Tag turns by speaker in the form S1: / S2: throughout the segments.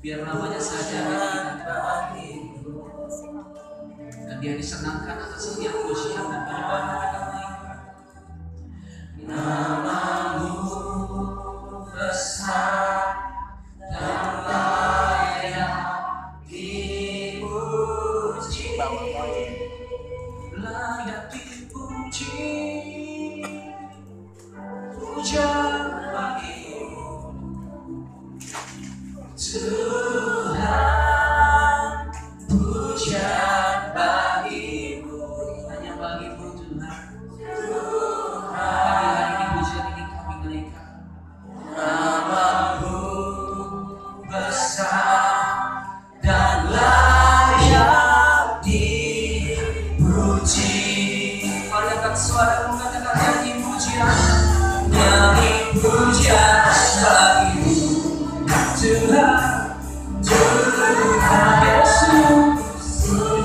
S1: Biar namanya saja dan dia disenangkan atas setiap pujian dan penyembahan Yeah.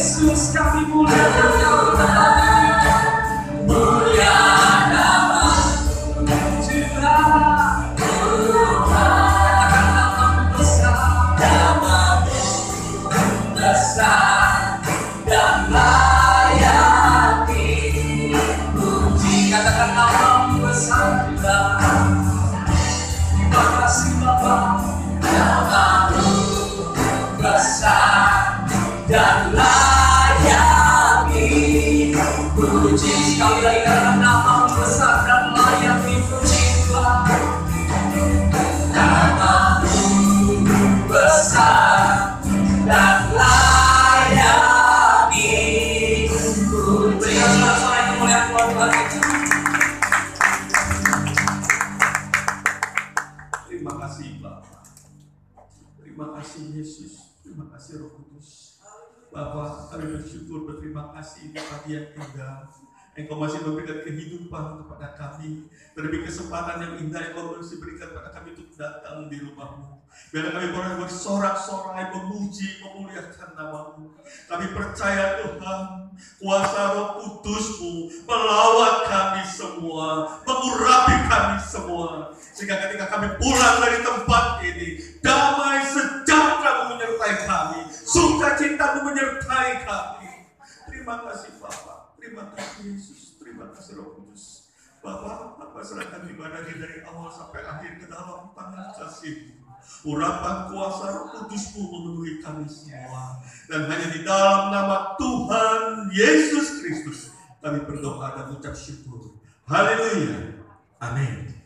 S1: Yesus kami dipuji Sekali lagi karena namamu besar dan layak dipuji Tuhan Namamu besar dan layak dipuji Berikan suara-suara Tuhan Tuhan
S2: Terima kasih Bapak. Terima kasih Yesus. Terima kasih Roh Kudus. Bapak, kami bersyukur berterima kasih pagi yang indah. Engkau masih memberikan kehidupan kepada kami. Terlebih kesempatan yang indah yang kau masih berikan kepada kami untuk datang di rumahmu. Biar kami boleh bersorak-sorai, memuji, memuliakan namamu. Kami percaya Tuhan, kuasa roh kudusmu melawat kami semua, mengurapi kami semua. Sehingga ketika kami pulang dari tempat ini, damai sejahtera menyertai kami, sukacitamu menyertai kami. Terima kasih Bapak, terima kasih Yesus, terima kasih Roh Kudus. Bapak, Bapak serahkan ibadah ini dari awal sampai akhir ke dalam tangan kasih. Urapan kuasa roh kudusmu memenuhi kami semua. Dan hanya di dalam nama Tuhan Yesus Kristus kami berdoa dan ucap syukur. Haleluya. Amin.